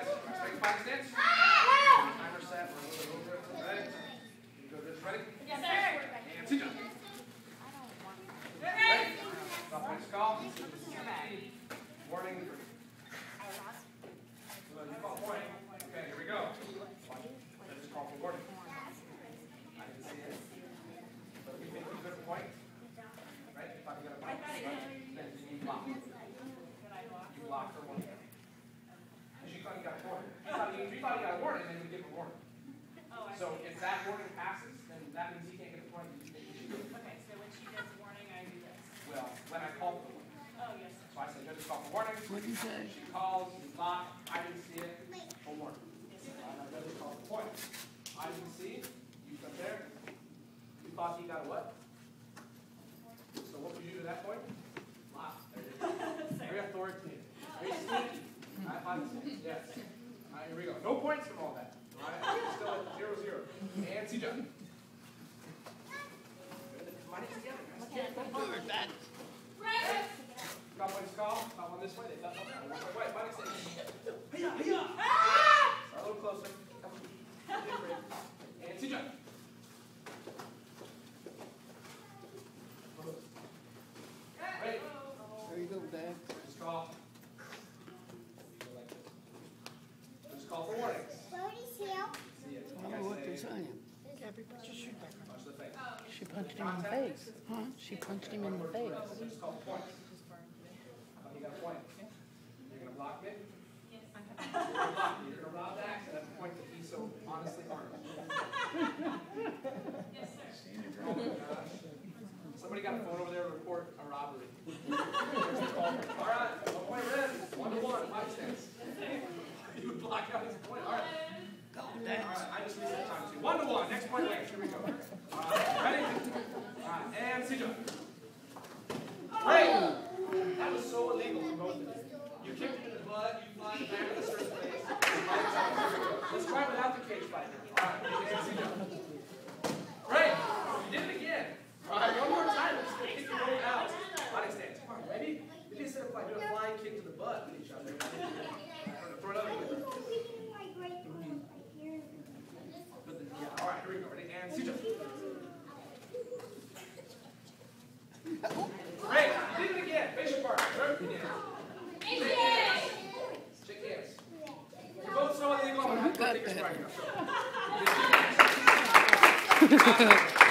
over. Ready? You? Yes, sit down. Warning. Here we go. Let's call for warning. I see it. Think point. You block for one. Because you thought you got a warning. You thought you, you thought you got a warning, then we give a warning. Oh, I see. So if that warning passes, then that means he can't get the point. You think you should do it. Okay, so when she does warning, I do this. Well, when I call for the warning. Oh, yes, sir. So I said, just call for warning. What'd you say? She calls, you block, I didn't see it, for warning. And I just call for point. I didn't see, you got there, you thought he got a what? So what would you do to that point? Block. There it is. Very authoritative, very sneaky. I find this, yes. All right, here we go. No points from all that. All right, still at zero, zero. And see John. Money together, guys. Got one skull, got one this way, they got one there, one way, one extension. Hiya, hiya! Start a little closer. Come on. And see John. Ready? There you go, Dad. Just call. Just call for warnings. See it. You I don't guys know what they're say, saying. Punch the face. She punched him in the face. Huh? She punched him in the face. Just call for points. Oh, you got a point. You're gonna block me? You're gonna block me. You're gonna rob Dax at a point that he's so honestly earned. Yes, sir. Oh my gosh. Somebody got a phone over there to report a robbery. One to one. Next point later. Here we go. Uh, ready? Uh, and sit down. Great. That was so illegal for both of you. You kicked cut that.